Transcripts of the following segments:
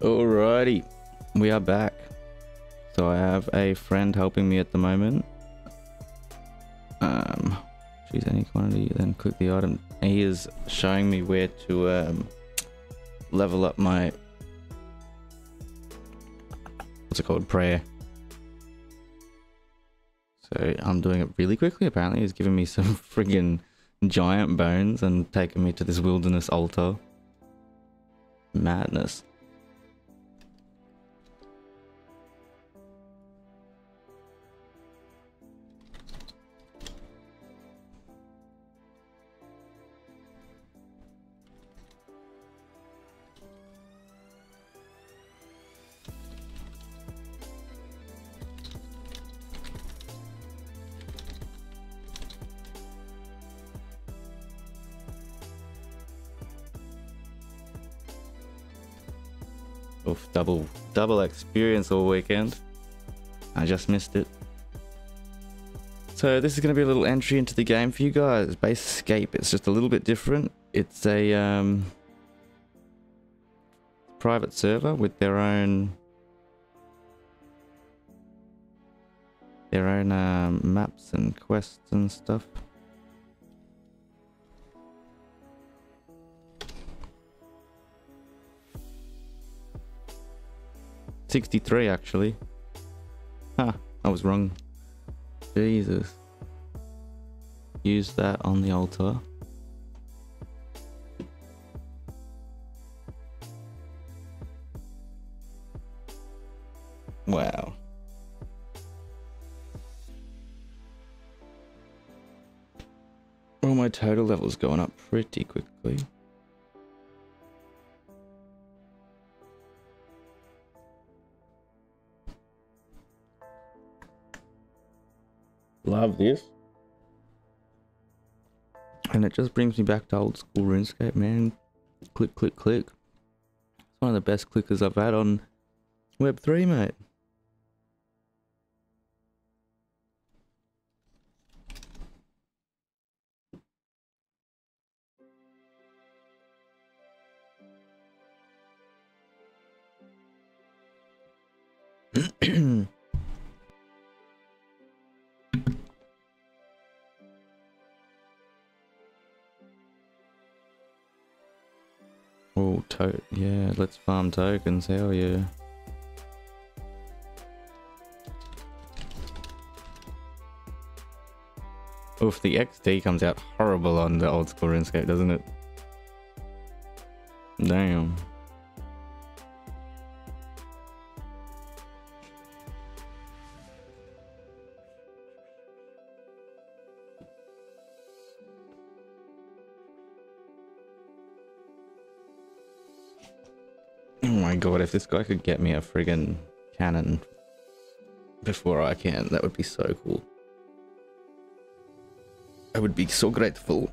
Alrighty, we are back. So I have a friend helping me at the moment. Um, choose any quantity, then click the item. He is showing me where to um, level up my what's it called prayer. So I'm doing it really quickly. Apparently, he's giving me some friggin' giant bones and taking me to this wilderness altar. Madness. Double double experience all weekend. I just missed it. So this is going to be a little entry into the game for you guys. BaseScape. It's just a little bit different. It's a um, private server with their own their own um, maps and quests and stuff. 63 actually. Huh, I was wrong. Jesus. Use that on the altar. Wow. Well, my total level's going up pretty quickly. Love this. And it just brings me back to old school RuneScape, man. Click, click, click. It's one of the best clickers I've had on Web3, mate. Let's farm tokens, hell yeah. Oof, the XD comes out horrible on the old school RuneScape, doesn't it? Damn. If this guy could get me a friggin' cannon before I can, that would be so cool. I would be so grateful.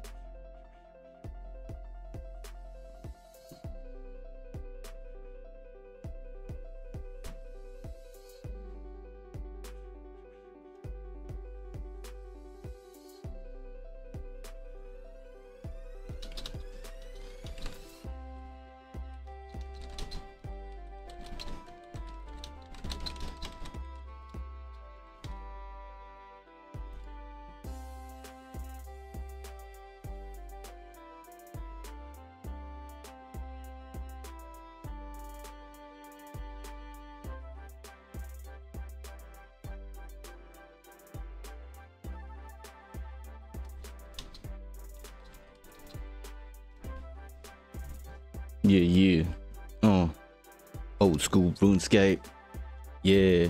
Yeah, yeah. Oh. Old school RuneScape. Yeah.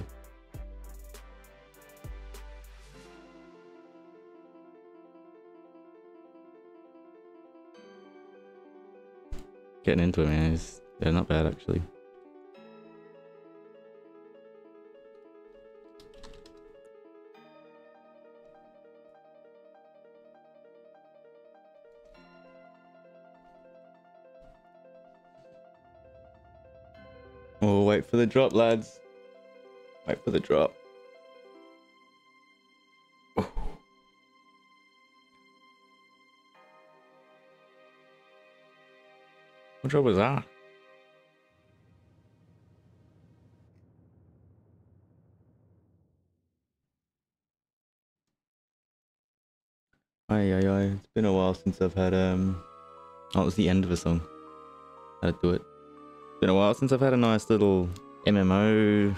Getting into it, man. It's, they're not bad, actually. for the drop, lads. Wait for the drop. What drop was that? Aye, aye, aye. It's been a while since I've had, um... Oh, it was the end of a song. How to do it. Been a while since I've had a nice little MMO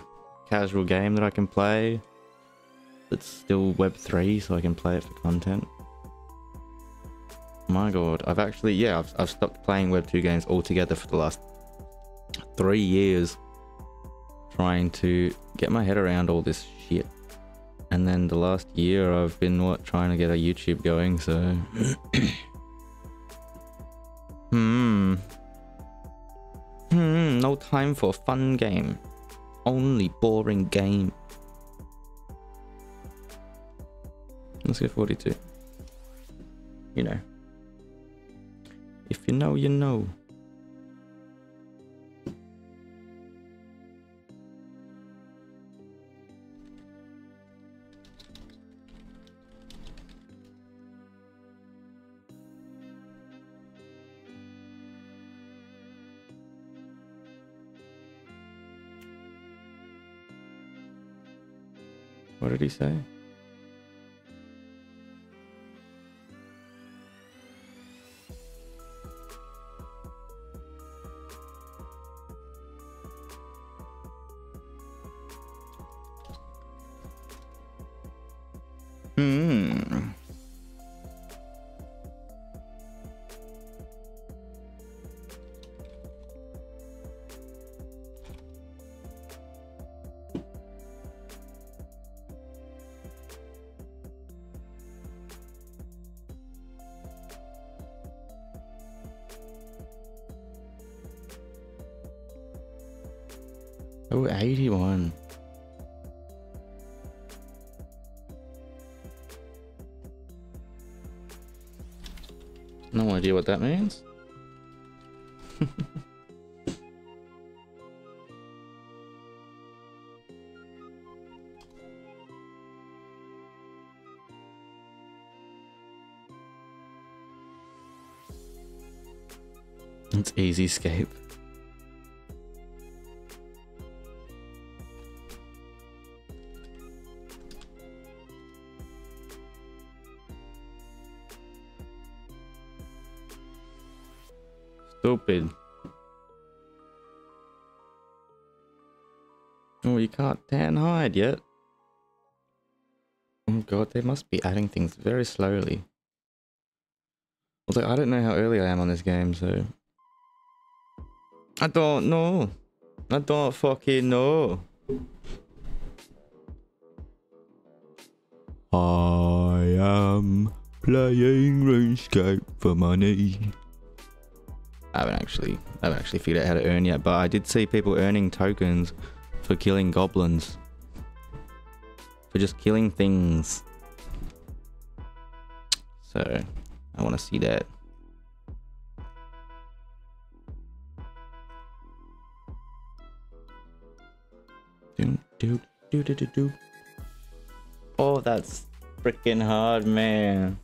casual game that I can play. It's still Web3, so I can play it for content. My god, I've actually, yeah, I've, I've stopped playing Web2 games altogether for the last three years. Trying to get my head around all this shit. And then the last year I've been, what, trying to get a YouTube going, so... time for a fun game. Only boring game. Let's get 42. You know. If you know, you know. He say? What that means. it's easy escape. Stupid. Oh, you can't tan hide yet. Oh god, they must be adding things very slowly. Although I don't know how early I am on this game, so... I don't know. I don't fucking know. I am playing RuneScape for money. I haven't actually, I haven't actually figured out how to earn yet, but I did see people earning tokens for killing goblins. For just killing things. So, I want to see that. Do, do, do, do, do, do. Oh, that's freaking hard, man.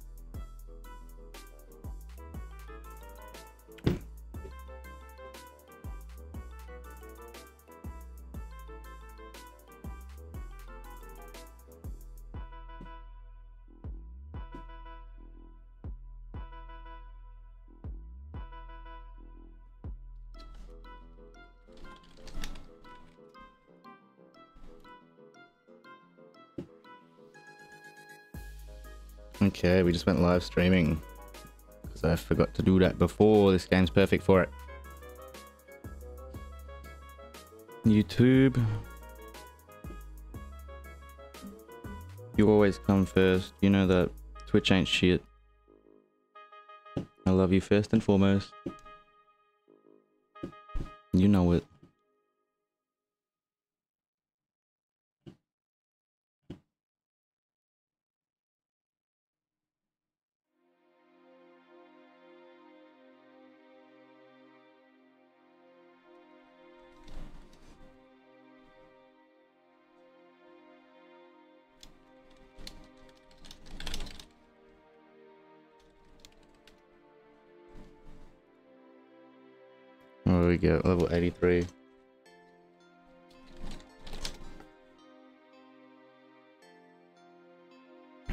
Okay, we just went live streaming. Because I forgot to do that before. This game's perfect for it. YouTube. You always come first. You know that Twitch ain't shit. I love you first and foremost. You know it. Level 83.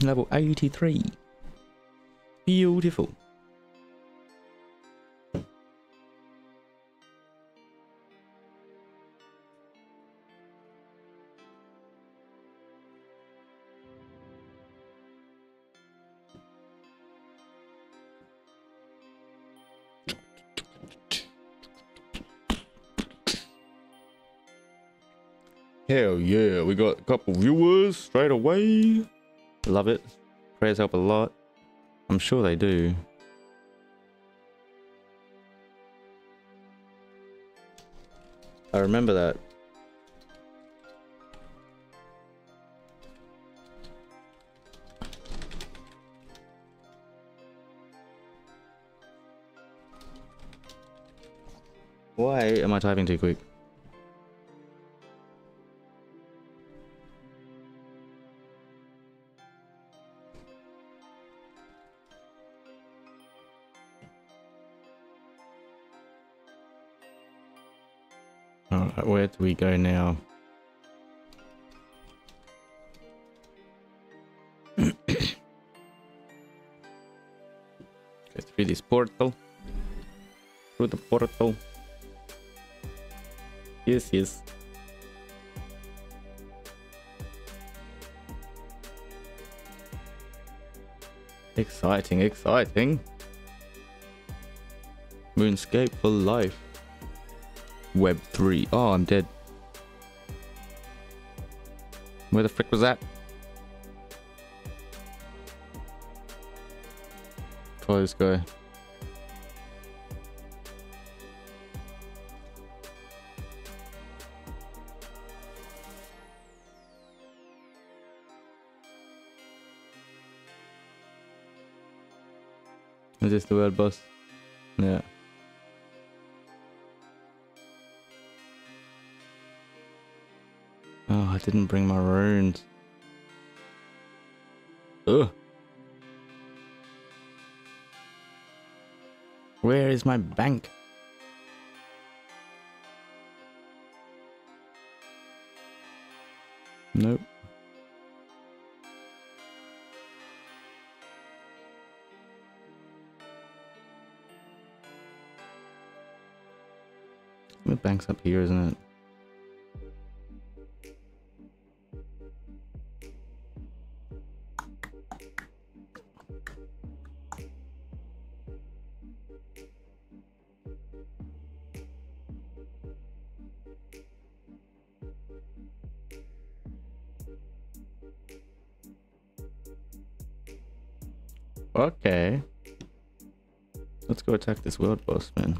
Level 83. Beautiful. Got a couple viewers straight away. Love it. Prayers help a lot. I'm sure they do. I remember that. Why am I typing too quick? Where do we go now? go through this portal. Through the portal. Yes, yes. Exciting, exciting. Moonscape for life. Web 3. Oh, I'm dead. Where the frick was that? Follow this guy. Is this the world boss? Yeah. Didn't bring my runes. Ugh. Where is my bank? Nope. The bank's up here, isn't it? Attack this world boss, man.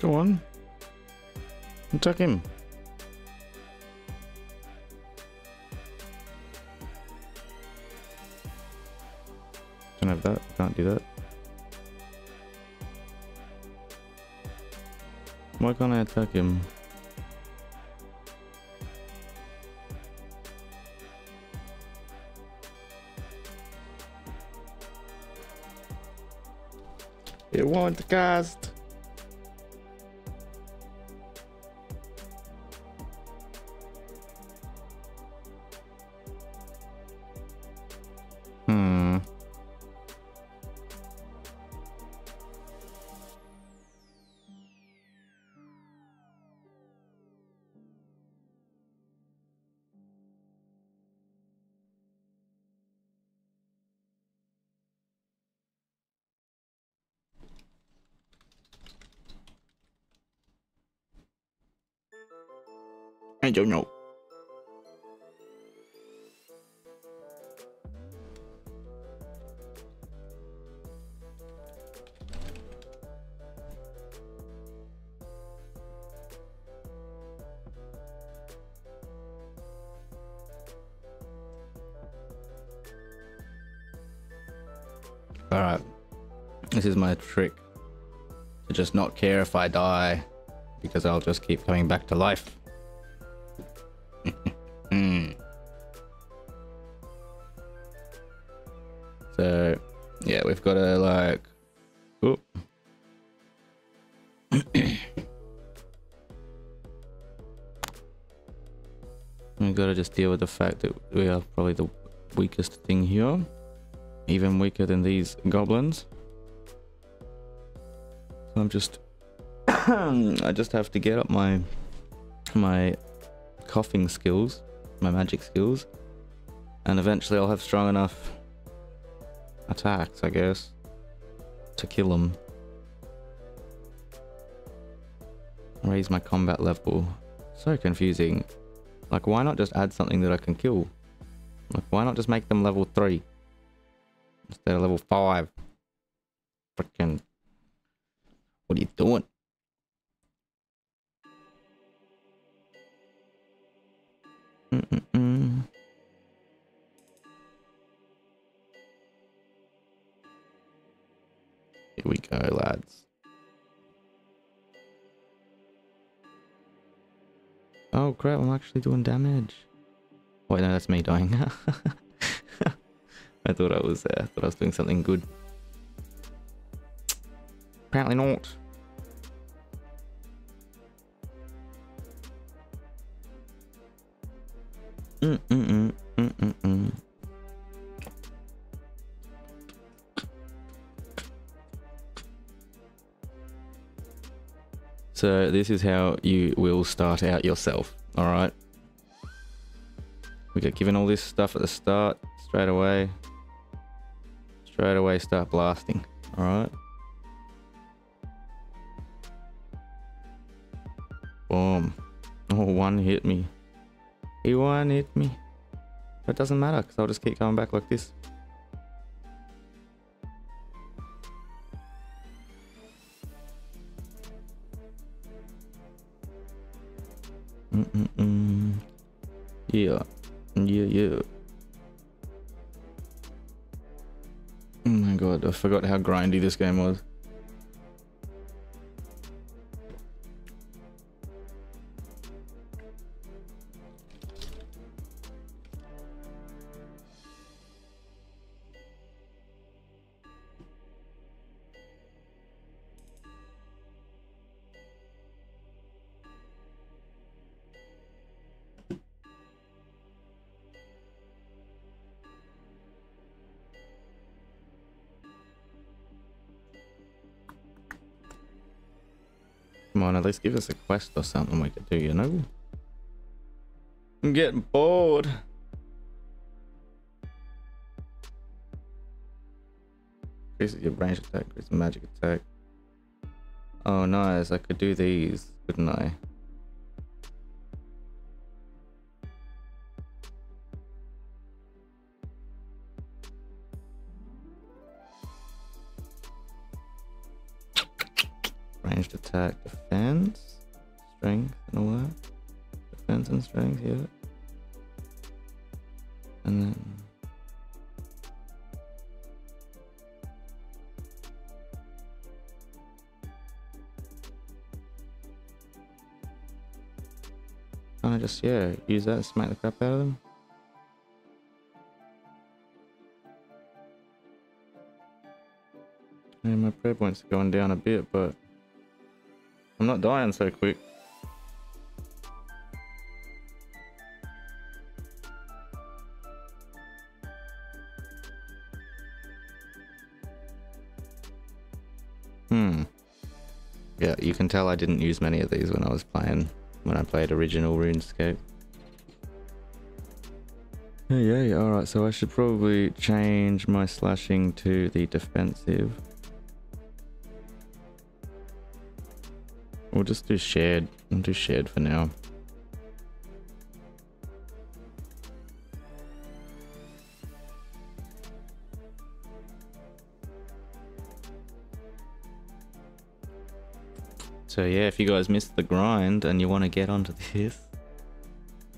Go on. Attack him. Have that. Can't do that. Why can't I attack him? It won't cast. I don't know. Alright. This is my trick. To just not care if I die. Because I'll just keep coming back to life. So yeah, we've got to like. Oop. We've got to just deal with the fact that we are probably the weakest thing here. Even weaker than these goblins. I'm just... I just have to get up my... My coughing skills. My magic skills. And eventually I'll have strong enough attacks, I guess. To kill them. Raise my combat level. So confusing. Like, why not just add something that I can kill? Like, why not just make them level 3? Instead of level 5? Freaking... What are you doing? Mm -mm -mm. Here we go, lads. Oh crap, I'm actually doing damage. Wait, no, that's me dying. I thought I was uh, thought I was doing something good. Apparently not. Mm -mm -mm, So this is how you will start out yourself, alright? We get given all this stuff at the start, straight away. Straight away start blasting, alright? Boom. Oh, one hit me. He one hit me. But it doesn't matter, because I'll just keep coming back like this. Forgot how grindy this game was. Quest or something we could do, you know? I'm getting bored. Increases your range attack, increases magic attack. Oh, nice. I could do these, couldn't I? Use that and smack the crap out of them. And my prayer points are going down a bit, but I'm not dying so quick. Hmm. Yeah, you can tell I didn't use many of these when I was playing, when I played original RuneScape. Yeah. alright, so I should probably change my slashing to the defensive. We'll just do shared. We'll do shared for now. So yeah, if you guys missed the grind and you want to get onto this,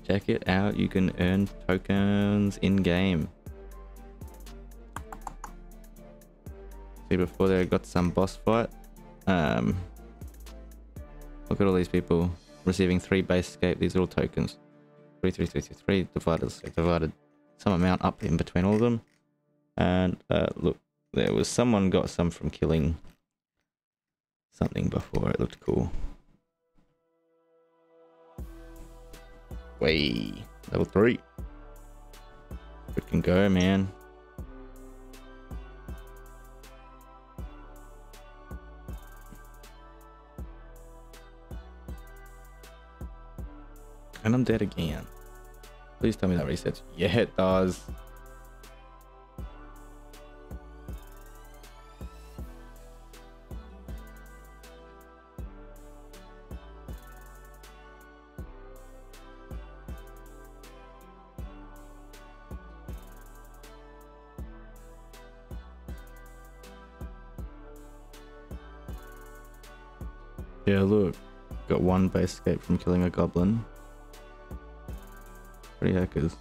check it out. You can earn tokens in-game. See, before they got some boss fight. Um, Look at all these people receiving three BaseScape. These are all tokens. Three, three, three, three, three divided, divided some amount up in between all of them. And uh, look, there was someone got some from killing something before. It looked cool. Way level three. It can go, man. And I'm dead again. Please tell me that resets. Yeah, it does. Yeah, look. Got one BaseScape from killing a goblin. Pretty hackers.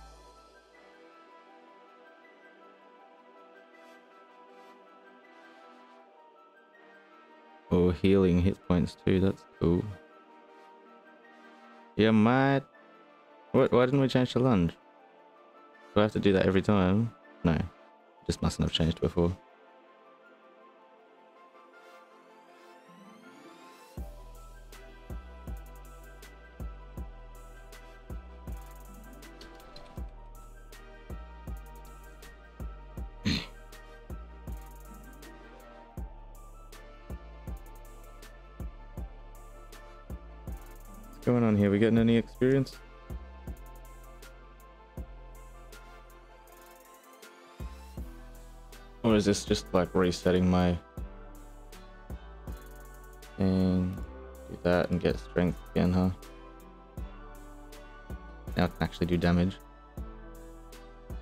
Oh, healing hit points too. That's cool. Yeah, might. What? Why didn't we change the lunge? Do I have to do that every time? No. Just mustn't have changed before. Just like resetting my thing? Do that and get strength again, huh? Now I can actually do damage.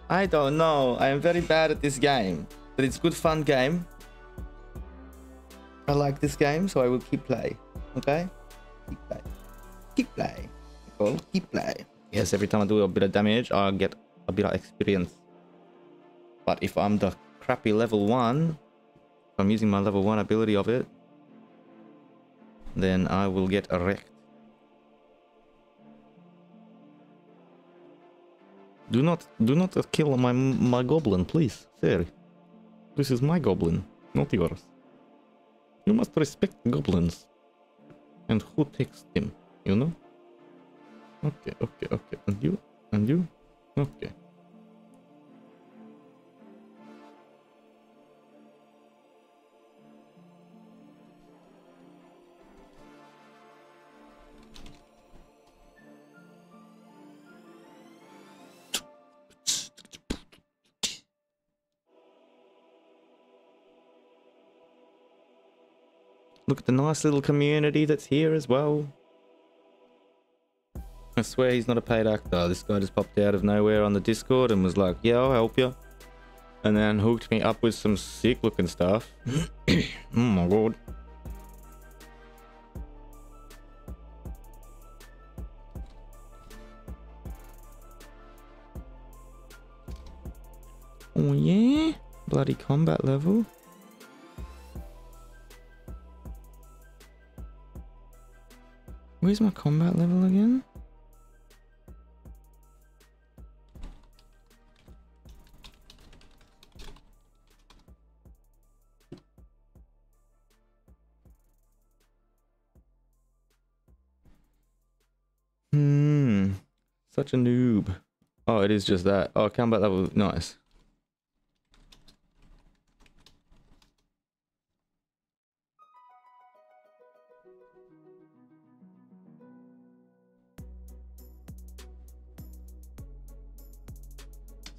I don't know. I am very bad at this game. But it's good fun game. I like this game, so I will keep play. Okay? Keep play. Keep play. Nicole, keep play. Yes, every time I do a bit of damage, I'll get a bit of experience. But if I'm the crappy level 1, if I'm using my level 1 ability of it, then I will get wrecked. Do not, do not kill my my goblin, please, sir. This is my goblin, not yours. You must respect goblins. And who takes them, you know? Okay, okay, okay. And you? And you? Okay. Look at the nice little community that's here as well. I swear he's not a paid actor. This guy just popped out of nowhere on the Discord and was like, yeah, I'll help you. And then hooked me up with some sick looking stuff. oh my god. Oh yeah? Bloody combat level. Where's my combat level again? Hmm. Such a noob. Oh, it is just that. Oh, combat level. Nice.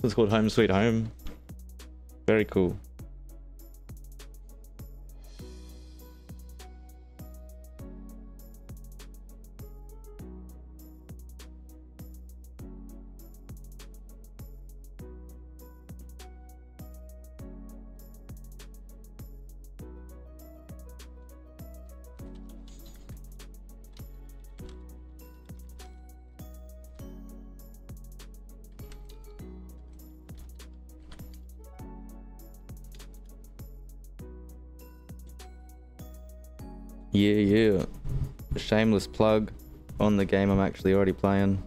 It's called Home Sweet Home. Very cool. Yeah, yeah. Shameless plug on the game I'm actually already playing.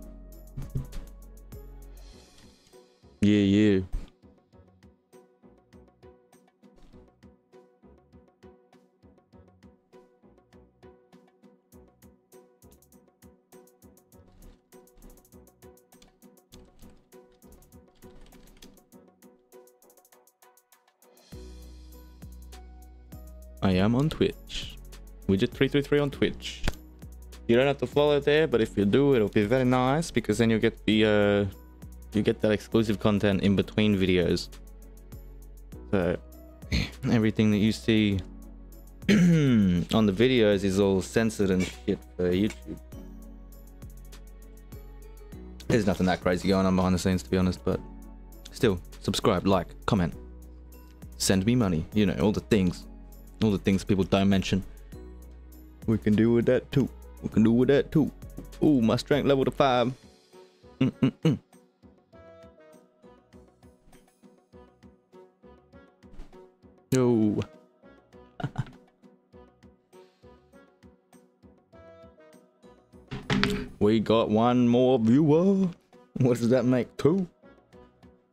Widget333 on Twitch. You don't have to follow there, but if you do, it'll be very nice because then you'll get the uh, you get that exclusive content in between videos. So everything that you see on the videos is all censored and shit for YouTube. There's nothing that crazy going on behind the scenes, to be honest, but still, subscribe, like, comment, send me money, you know, all the things, all the things people don't mention. We can do with that too. We can do with that too. Ooh, my strength level to five. Mm -mm -mm. No. we got one more viewer. What does that make? Two.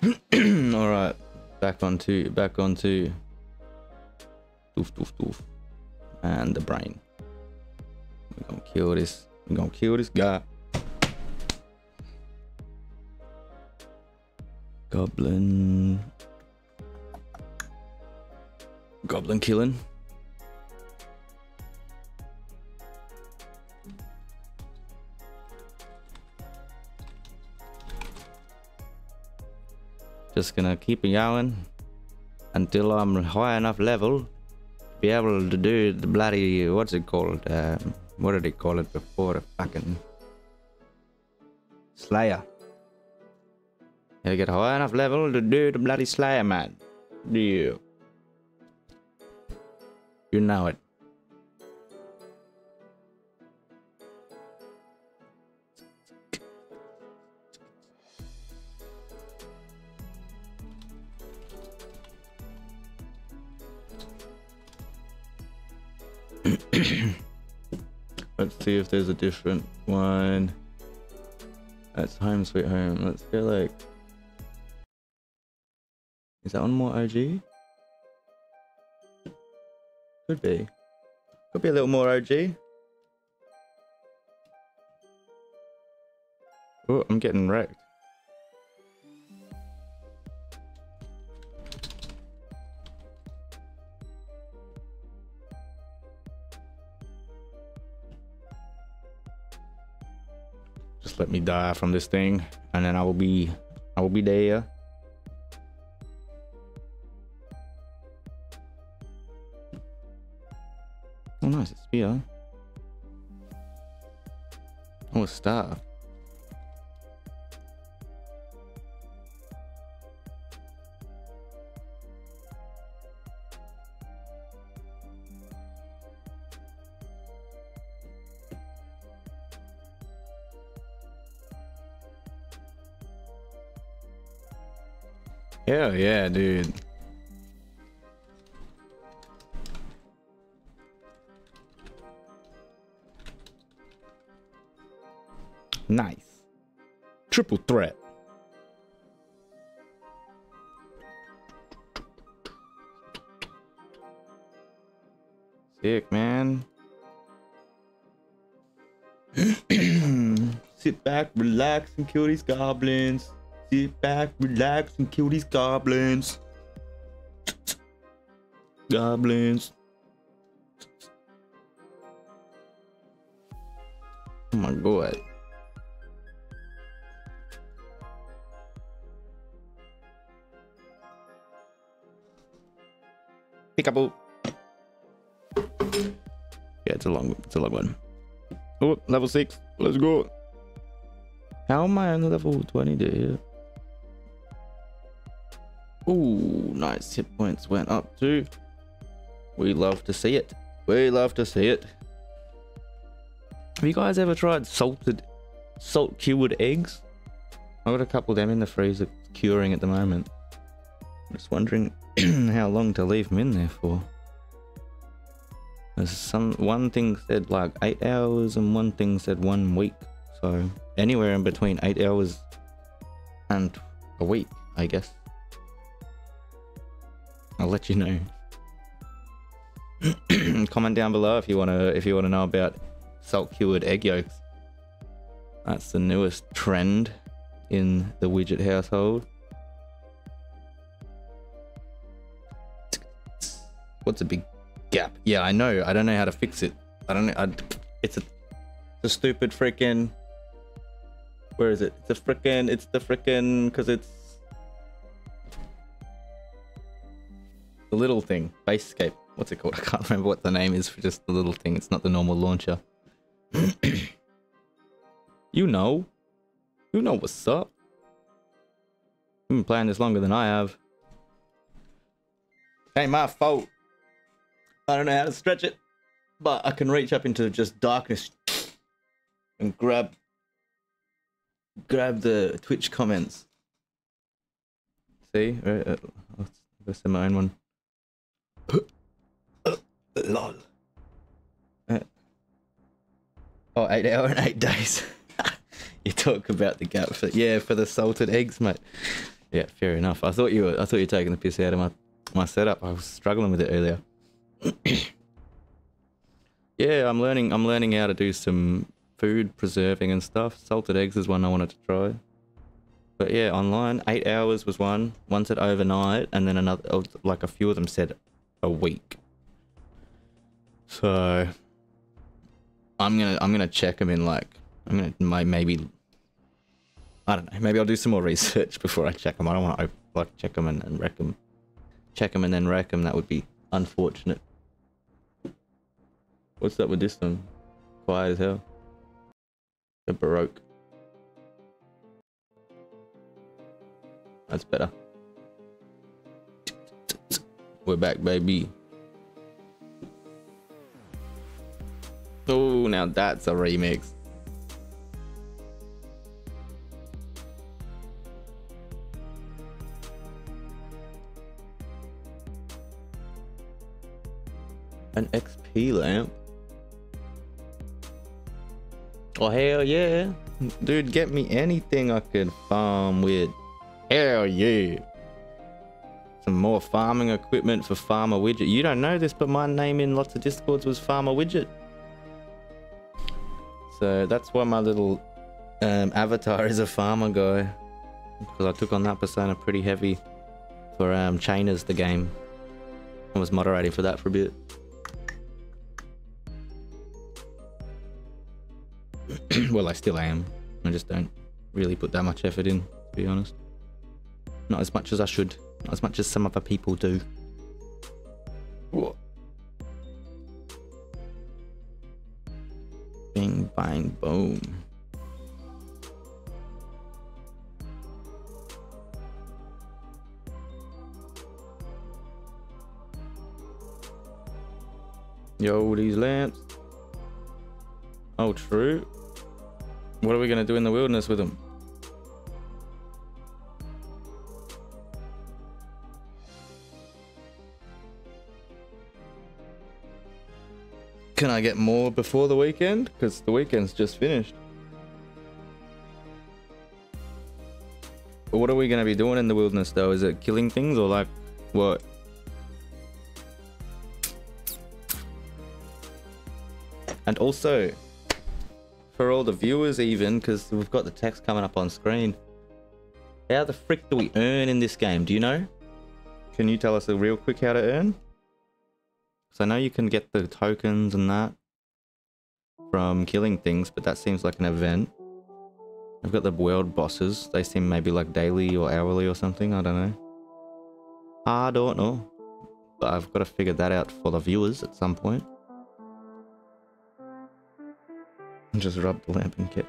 All right, back onto back onto. Doof doof doof, and the brain. We're gonna kill this. We're gonna kill this guy. Goblin. Goblin killing. Just gonna keep going until I'm high enough level to be able to do the bloody what's it called? Um, what did they call it before? The fucking Slayer. Gotta get high enough level to do the bloody Slayer, man. Yeah. You know it. Let's see if there's a different one. That's home sweet home. Let's go like. Is that one more OG? Could be. Could be a little more OG. Oh, I'm getting wrecked. Let me die from this thing, and then I will be, I will be there. Oh, nice, a spear. Oh, staff. Hell yeah, dude. Nice. Triple threat. Sick, man. Sit back, relax, and kill these goblins. Sit back, relax, and kill these goblins. Goblins. Oh my god. Peekaboo. Yeah, it's a long, it's a long one. Oh, level six. Let's go. How am I on level 20 there? Ooh, nice hit points went up too. We love to see it. We love to see it. Have you guys ever tried salted, salt cured eggs? I've got a couple of them in the freezer curing at the moment. Just wondering how long to leave them in there for. There's some one thing said like eight hours and one thing said one week. So anywhere in between eight hours and a week, I guess. I'll let you know. Comment down below if you wanna if you wanna know about salt cured egg yolks. That's the newest trend in the widget household. What's a big gap. Yeah, I know. I don't know how to fix it. I don't know. I, it's a, it's a stupid freaking. Where is it? It's a freaking. It's the freaking because it's the little thing. BaseScape. What's it called? I can't remember what the name is for just the little thing. It's not the normal launcher. you know. You know what's up. You've been playing this longer than I have. Ain't my fault. I don't know how to stretch it, but I can reach up into just darkness and grab grab the Twitch comments. See, let's send my own one. Lol. Uh, oh, eight hour and eight days. you talk about the gap for yeah for the salted eggs, mate. Yeah, fair enough. I thought you were I thought you were taking the piss out of my my setup. I was struggling with it earlier. yeah, I'm learning. I'm learning how to do some food preserving and stuff. Salted eggs is one I wanted to try. But yeah, online, eight hours was one. One said overnight, and then another, like a few of them said a week. So I'm gonna I'm gonna check them in like I'm gonna maybe I don't know maybe I'll do some more research before I check them. I don't want to like check them and, and wreck them, check them and then wreck them. That would be unfortunate. What's up with this one? Quiet as hell. A baroque. That's better. Back, baby. Oh, now that's a remix. An XP lamp? Oh, hell yeah. Dude, get me anything I can farm with. Hell yeah. Farming equipment for Farmer Widget. You don't know this, but my name in lots of discords was Farmer Widget. So that's why my little um, avatar is a farmer guy. Because I took on that persona pretty heavy for um, Chainers, the game. I was moderating for that for a bit. well, I still am. I just don't really put that much effort in, to be honest. Not as much as I should. As much as some other people do. What? Bing, bang, boom. Yo, these lamps. Oh, true. What are we going to do in the wilderness with them? Can I get more before the weekend? Because the weekend's just finished. But what are we going to be doing in the wilderness though? Is it killing things or like what? And also, for all the viewers even, because we've got the text coming up on screen, how the frick do we earn in this game? Do you know? Can you tell us a real quick how to earn? Because I know you can get the tokens and that from killing things, but that seems like an event. I've got the world bosses. They seem maybe like daily or hourly or something. I don't know. I don't know. But I've got to figure that out for the viewers at some point. Just rub the lamp and kit.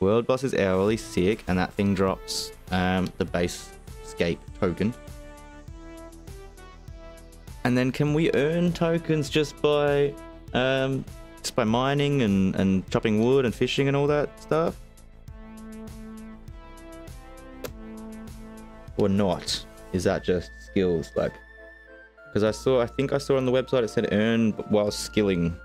World boss is hourly, sick, and that thing drops um, the base scape token. And then can we earn tokens just by um, just by mining and, and chopping wood and fishing and all that stuff? Or not? Is that just skills? Like, because I saw, I think I saw on the website it said earn while skilling.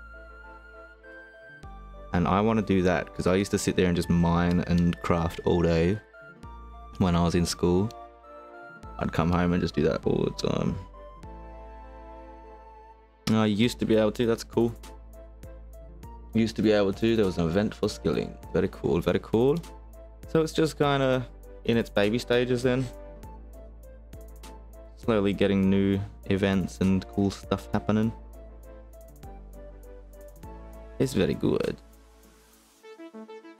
And I want to do that because I used to sit there and just mine and craft all day when I was in school. I'd come home and just do that all the time. I used to be able to, that's cool. Used to be able to, there was an event for skilling. Very cool, very cool. So it's just kind of in its baby stages then. slowly getting new events and cool stuff happening. It's very good.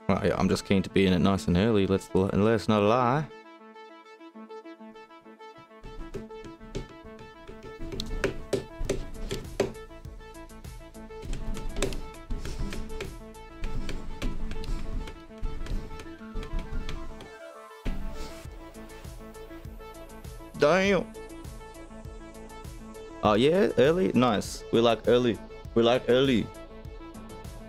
Right, yeah, I'm just keen to be in it nice and early. Let's let's not lie. Damn. Oh yeah, early? Nice. We like early. We like early.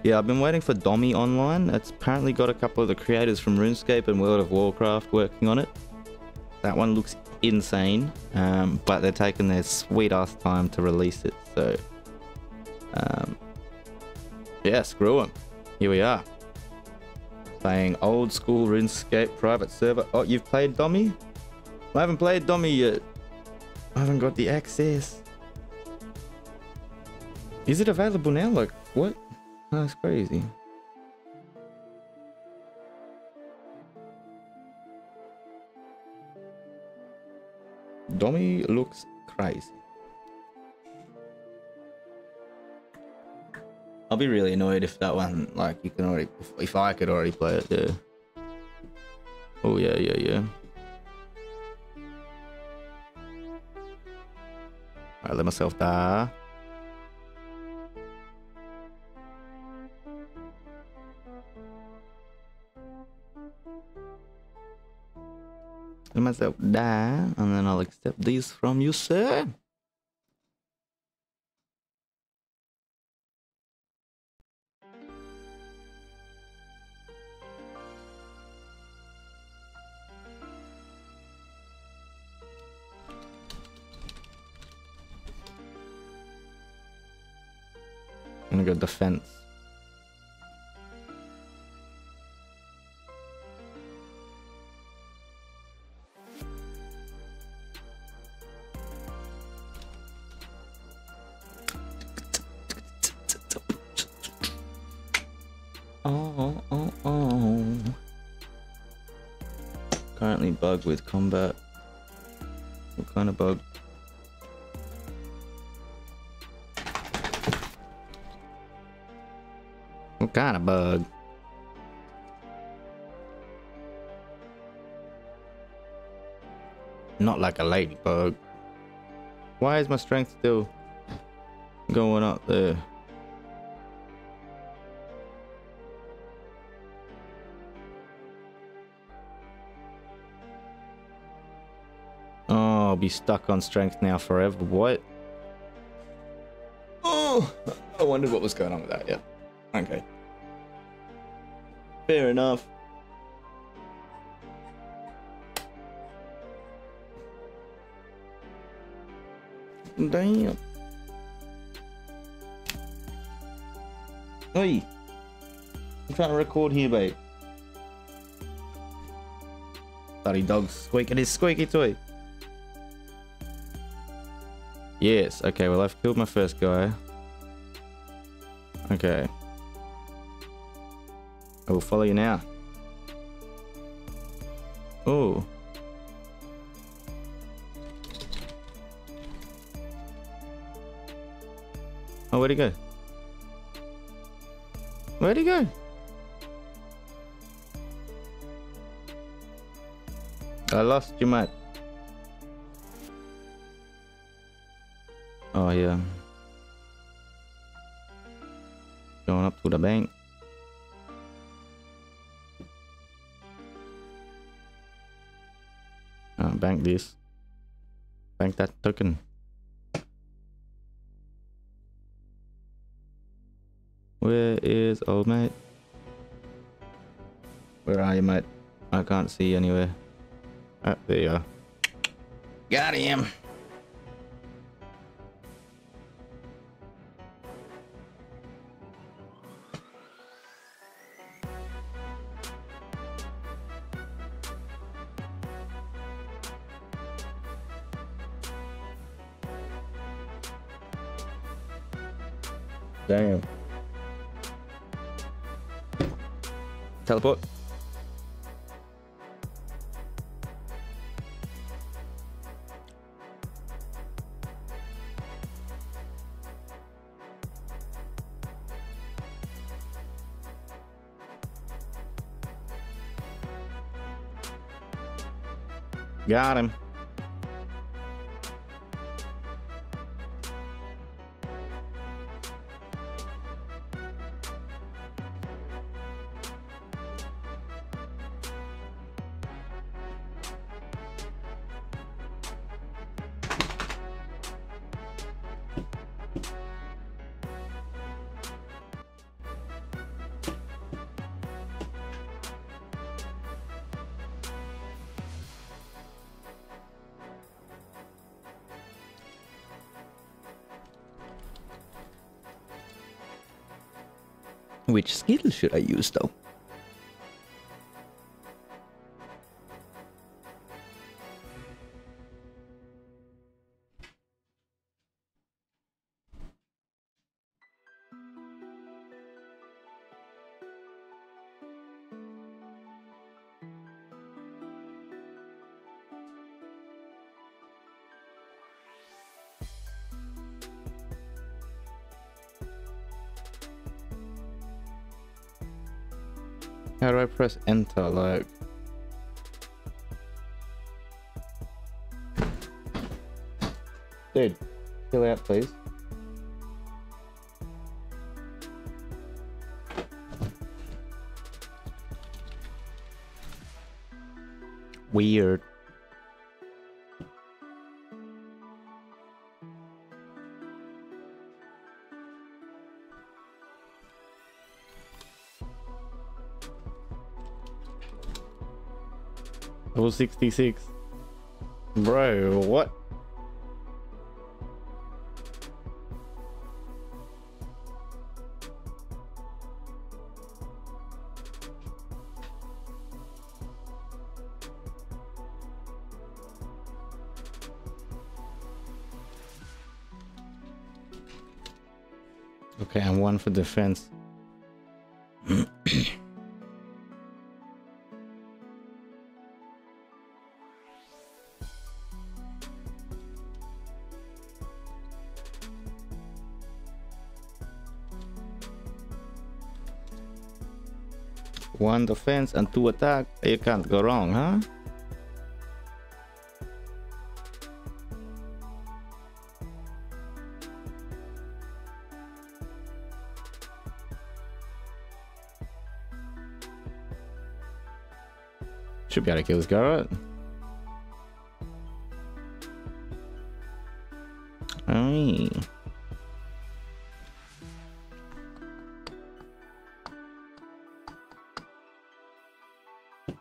Yeah, I've been waiting for Domi online. It's apparently got a couple of the creators from RuneScape and World of Warcraft working on it. That one looks insane, um, but they're taking their sweet ass time to release it. So, um, yeah, screw them. Here we are. Playing old school RuneScape private server. Oh, you've played Domi? I haven't played Domi yet. I haven't got the access. Is it available now? Like, what? Oh, that's crazy. Domi looks crazy. I'll be really annoyed if that one, like, you can already, if, if I could already play it, yeah. Oh, yeah, yeah, yeah. Alright, let myself die. Let myself die, and then I'll accept these from you, sir. Go defense. Oh, oh, oh. oh. Currently bug with combat. What kind of bug? Kind of bug? Not like a ladybug. Why is my strength still going up there? Oh, I'll be stuck on strength now forever. What? Oh, I wondered what was going on with that. Yeah. Okay. Fair enough. Damn. Hey. I'm trying to record here, babe. Bloody dog's squeaking his squeaky toy. Yes, okay, well I've killed my first guy. Okay. I will follow you now. Oh. Oh, where'd he go? Where'd he go? I lost you, mate. Oh, yeah. Going up to the bank. Bank this. Bank that token. Where is old mate? Where are you, mate? I can't see anywhere. Ah, there you are. Got him. teleport. Got him. Which skill should I use though? How do I press enter? Like, dude, chill out, please. Weird. Level 66. Bro, what? Okay, and one for defense. One defense and two attack. You can't go wrong, huh? Should be able to kill this guy, right?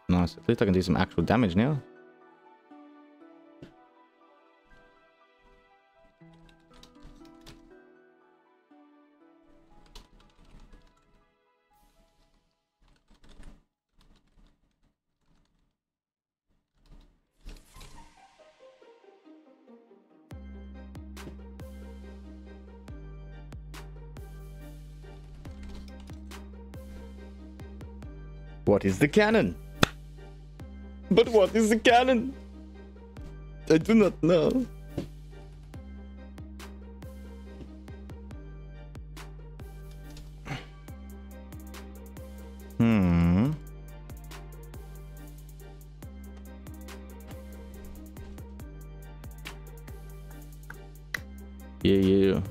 Nice. At least I can do some actual damage now. What is the cannon? But what is the cannon? I do not know. Hmm. Yeah, yeah.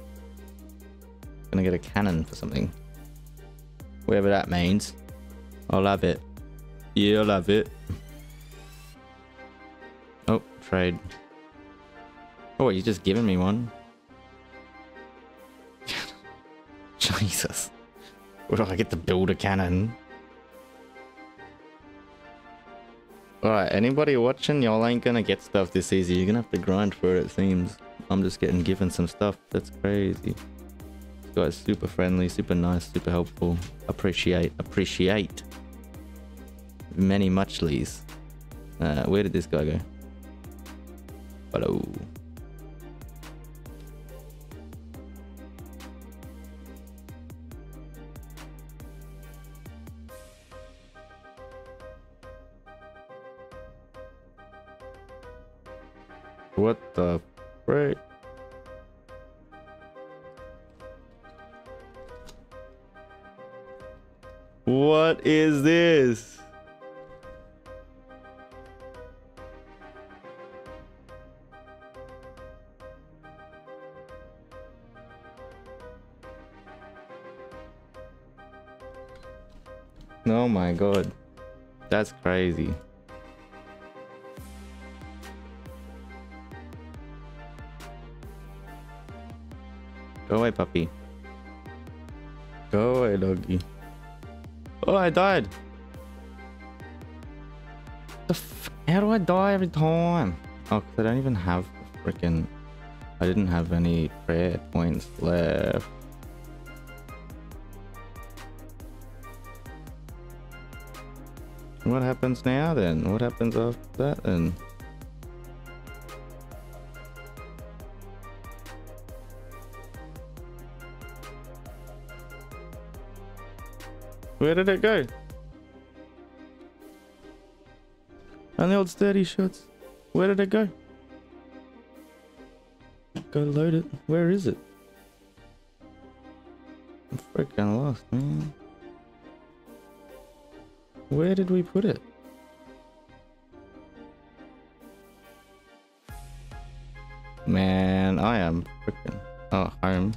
Gonna get a cannon for something. Whatever that means. I'll have it. Yeah, I'll have it. Oh, you just giving me one? Jesus. What do I get to build a cannon? Alright, anybody watching, y'all ain't gonna get stuff this easy. You're gonna have to grind for it, it seems. I'm just getting given some stuff. That's crazy. This guy's super friendly, super nice, super helpful. Appreciate, appreciate. Many muchlies. Uh, where did this guy go? Hello. What the frick? What is this? Oh my god. That's crazy. Go away, puppy. Go away, doggy. Oh, I died. The f How do I die every time? Oh, I don't even have freaking. I didn't have any prayer points left. What happens now then? What happens after that then? Where did it go? And the old sturdy shots. Where did it go? Go load it. Where is it? I'm freaking lost, man. Where did we put it? Man, I am freaking. Oh, home.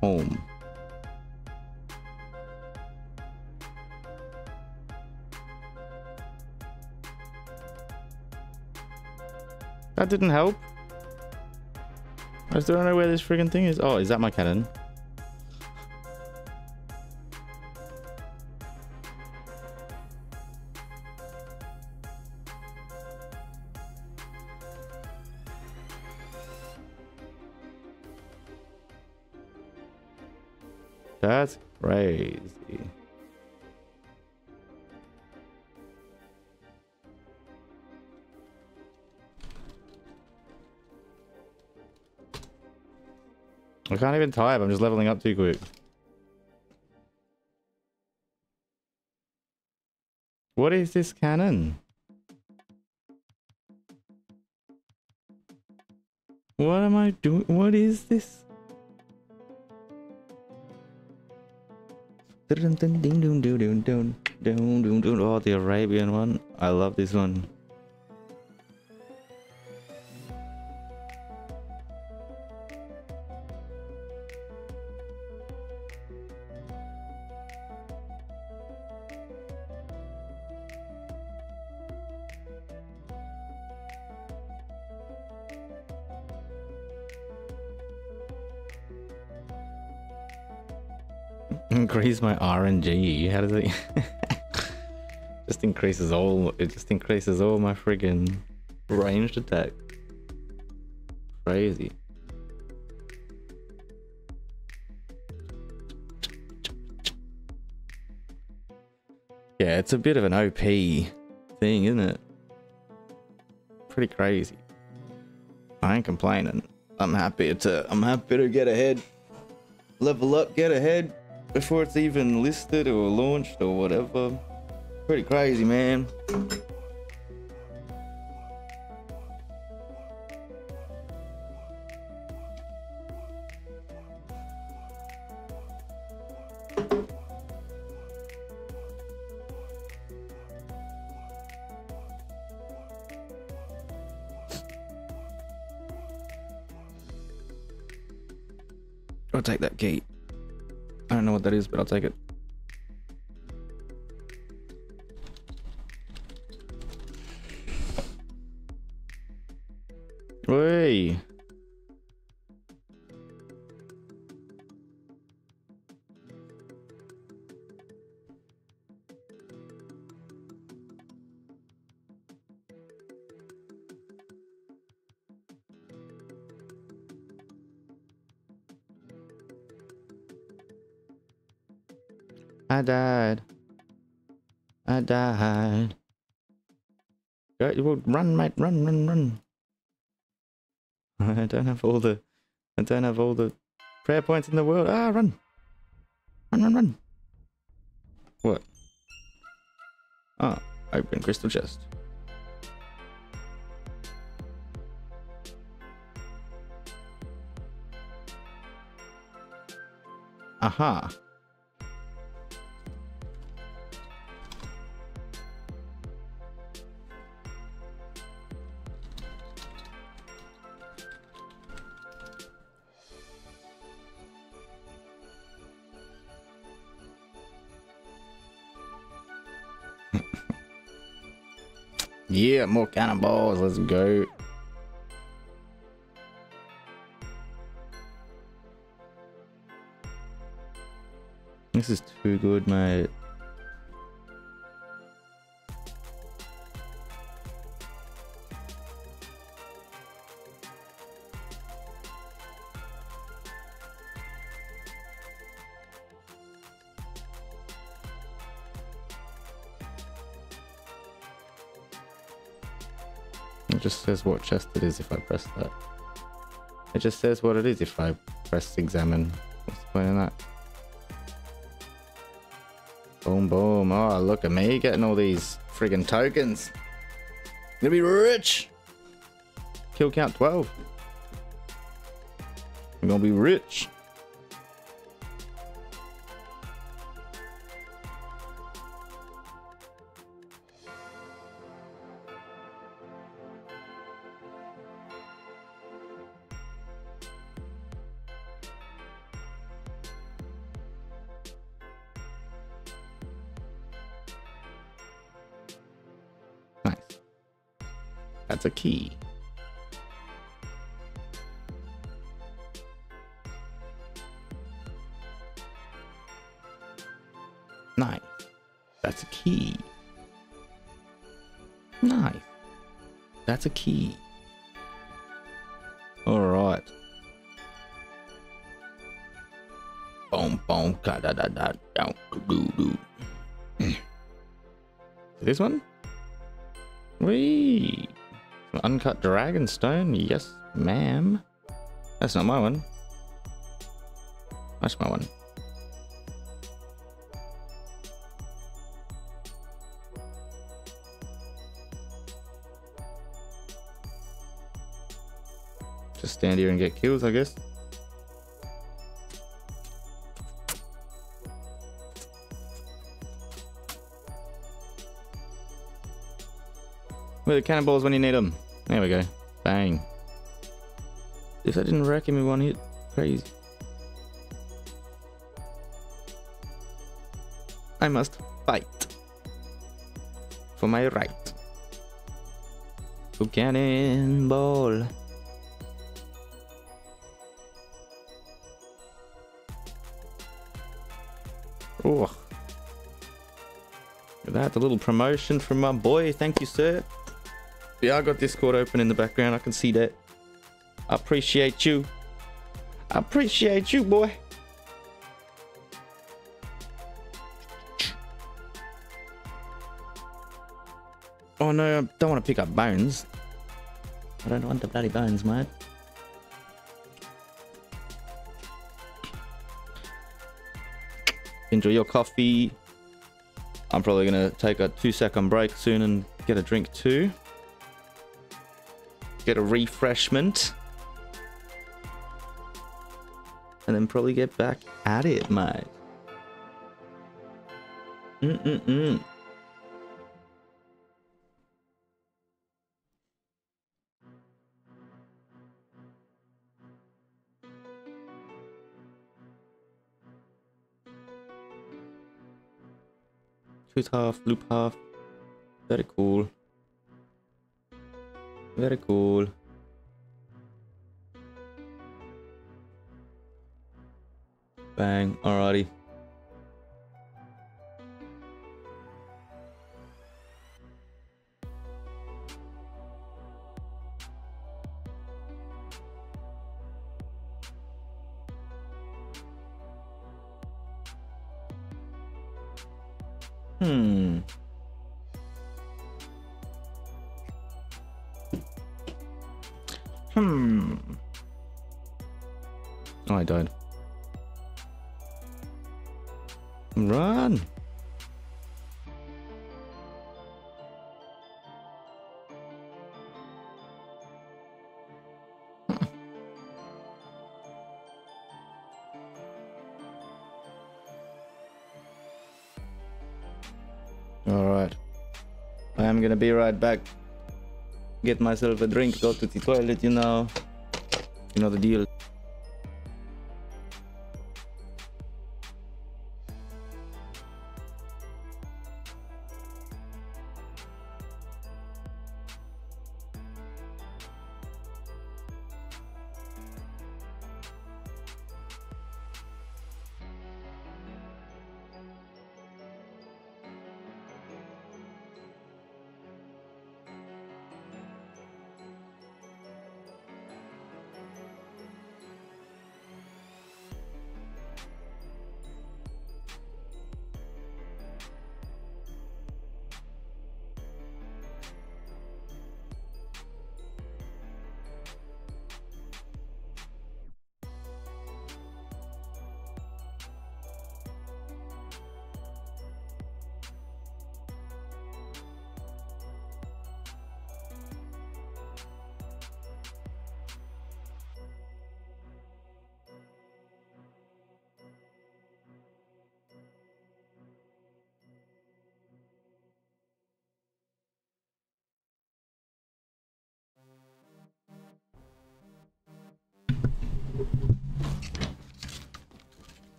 Home. That didn't help. I still don't know where this freaking thing is. Oh, is that my cannon? That's crazy. I can't even type, I'm just leveling up too quick. What is this cannon? What am I doing? What is this? Oh, the Arabian one. I love this one. My RNG. How does it? just increases all. It just increases all my friggin' ranged attack. Crazy. Yeah, it's a bit of an OP thing, isn't it? Pretty crazy. I ain't complaining. I'm happy to I'm happy to get ahead. Level up, get ahead before it's even listed or launched or whatever. Pretty crazy, man. I'll take that gate. What that is, but I'll take it. Died. I died. Go, run, mate, run, run, run. I don't have all the, I don't have all the prayer points in the world. Ah, run, run, run, run. What? Ah, open crystal chest. Aha. More cannonballs. Let's go. This is too good, mate. It just says what chest it is if I press that. It just says what it is if I press examine. What's the point in that? Boom, boom. Oh, look at me getting all these friggin' tokens. Gonna be rich. Kill count 12. I'm gonna be rich. This one? Wee! Uncut dragon stone? Yes, ma'am. That's not my one. That's my one. Just stand here and get kills, I guess. Are the cannonballs when you need them? There we go. Bang. If I didn't wreck him in one hit, crazy. I must fight for my right. To cannonball. Oh. That's a little promotion from my boy. Thank you, sir. I got Discord open in the background. I can see that. I appreciate you. I appreciate you, boy. Oh no, I don't want to pick up bones. I don't want the bloody bones, mate. Enjoy your coffee. I'm probably gonna take a two second break soon and get a drink too. Get a refreshment. And then probably get back at it, mate. Mm-mm-mm. Truth half, loop half. Very cool. Very cool. Bang. Alrighty. Hmm. I died. Run! Alright. I am gonna be right back. Get myself a drink, go to the toilet, you know. You know the deal.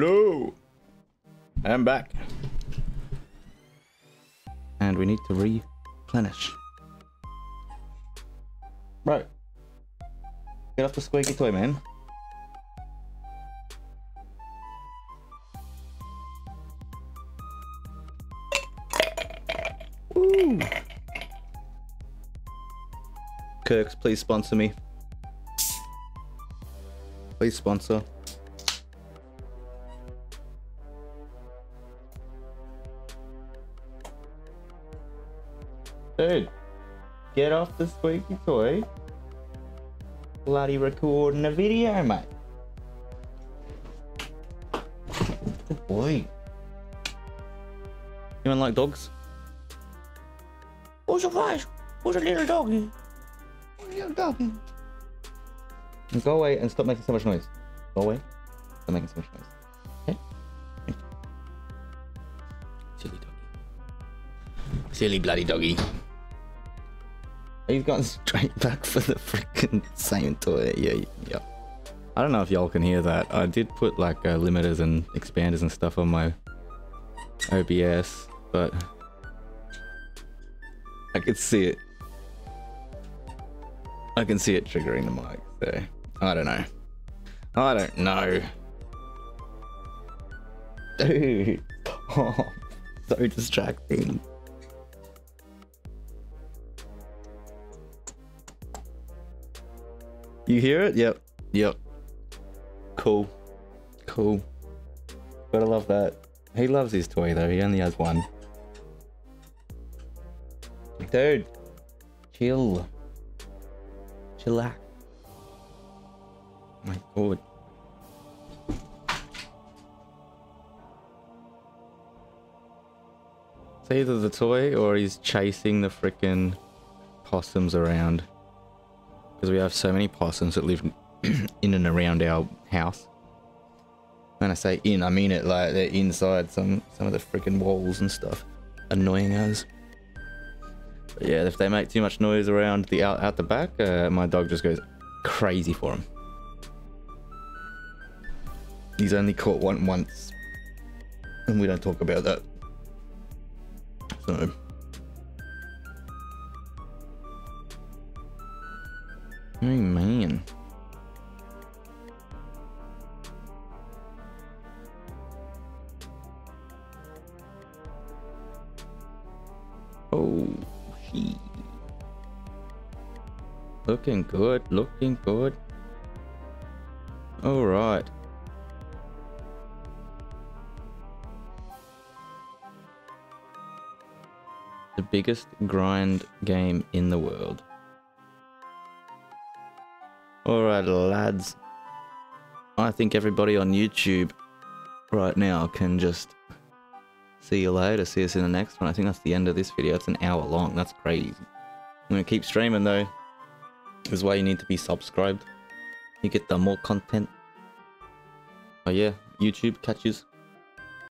Hello. I'm back. And we need to replenish. Right. Get off the squeaky toy, man. Woo. Kirks, please sponsor me. Please sponsor. Get off the squeaky toy. Bloody recording a video, mate. Good boy. Anyone like dogs? What's your face? What's a little doggy? What's a little doggy? Go away and stop making so much noise. Go away. Stop making so much noise. Okay? Silly doggy. Silly bloody doggy. He's gone straight back for the freaking same toy. Yeah, yeah. I don't know if y'all can hear that. I did put like uh, limiters and expanders and stuff on my OBS, but I could see it. I can see it triggering the mic, so I don't know. I don't know. Dude, oh, so distracting. You hear it? Yep. Yep. Cool. Cool. Gotta love that. He loves his toy though, he only has one. Dude. Chill. Chillax. My god. It's either the toy or he's chasing the frickin' possums around. Because we have so many possums that live in and around our house. When I say in, I mean it like they're inside some, some of the freaking walls and stuff. Annoying us. But yeah, if they make too much noise around the out, out the back, uh, my dog just goes crazy for them. He's only caught one once. And we don't talk about that. So... Man. Oh, she. Looking good, looking good. All right. The biggest grind game in the world. Alright, lads. I think everybody on YouTube right now can just see you later, see us in the next one. I think that's the end of this video. It's an hour long. That's crazy. I'm going to keep streaming though. This is why you need to be subscribed. You get the more content. Oh yeah, YouTube catches.